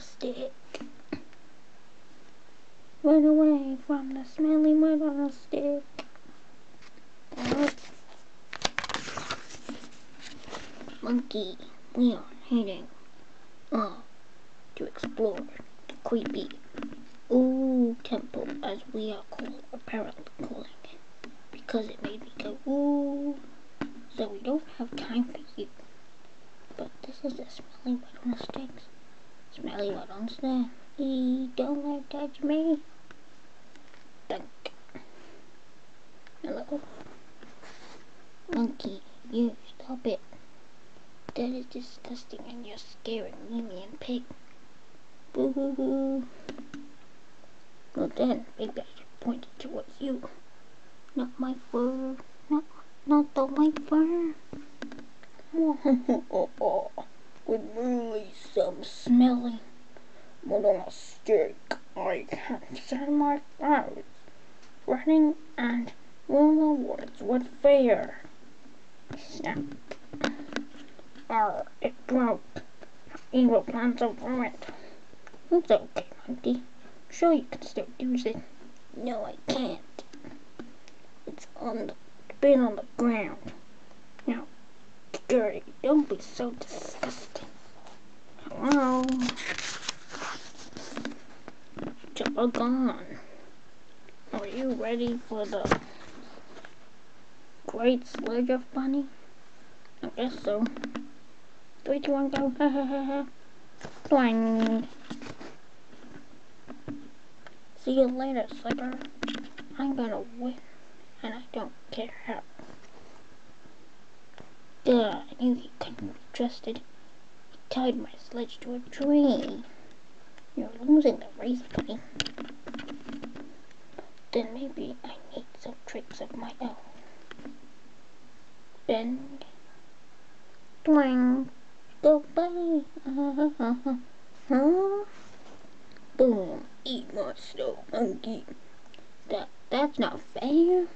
stick. Run away from the smelly mud on a stick. Monkey, we are heading uh, to explore the creepy ooh temple as we are called, apparently calling it. Because it made me go ooh. So we don't have time for you. But this is the smelly mud on the sticks. Smelly mud on stick. E don't let touch me. Dunk. Hello? Monkey, you stop it. That is disgusting and you're scaring me and Pig. Boo hoo hoo. Well then, maybe I should point it towards you. Not my fur. Not, not the white fur. Smelly on a stick, I can send my flowers running and will the woods with fear. Snap. Arr, it broke. Evil plans are ruined. It's okay, monkey. Sure you can still use it. No, I can't. It's on the been on the ground. Now, Gary, don't be so disgusting. Hello? Jabba Are you ready for the great sledge of bunny? I guess so. Three, two, one, go. Ha ha ha ha. Twang. See you later, sucker. I'm gonna win, and I don't care how. Duh, you couldn't be trusted. Tied my sledge to a tree. You're losing the race, buddy. Then maybe I need some tricks of my own. Bend. Twang. Go uh, huh? Boom. Eat my snow monkey. That, that's not fair.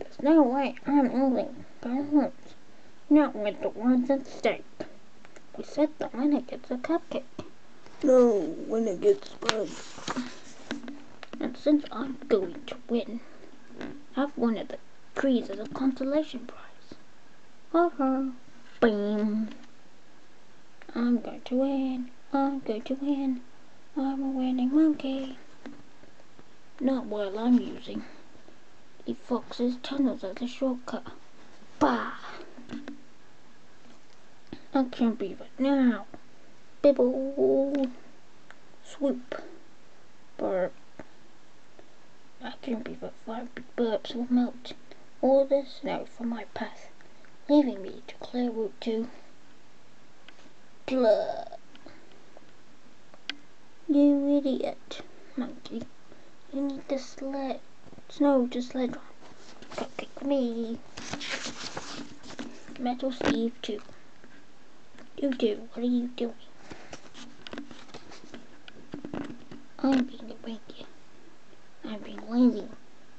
There's no way I'm losing. Girls. Not with the ones at stake. We said the winner gets a cupcake. No, winner gets bugs. And since I'm going to win, I've wanted the trees as a consolation prize. Uh-huh. Bam. I'm going to win. I'm going to win. I'm a winning monkey. Not while I'm using the fox's tunnels as a shortcut. Bah! I can't be it now. Bibble. Swoop. Burp. I can't be but five big burps will melt all the snow from my path, leaving me to clear route to Blah. You idiot, monkey. You need to sled. Snow to sled on. Kick me. Metal Steve too. You do. What are you doing? I'm being a wanky. I'm being lazy.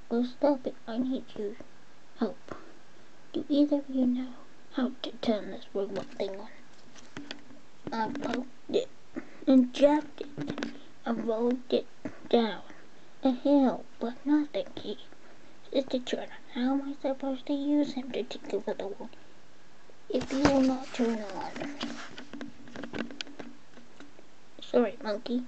Go stop it. I need your help. Do either of you know how to turn this robot thing on? I poked it and jabbed it I rolled it down a hill, but nothing came. It's a turn How am I supposed to use him to take over the world if you will not turn on? Sorry, monkey.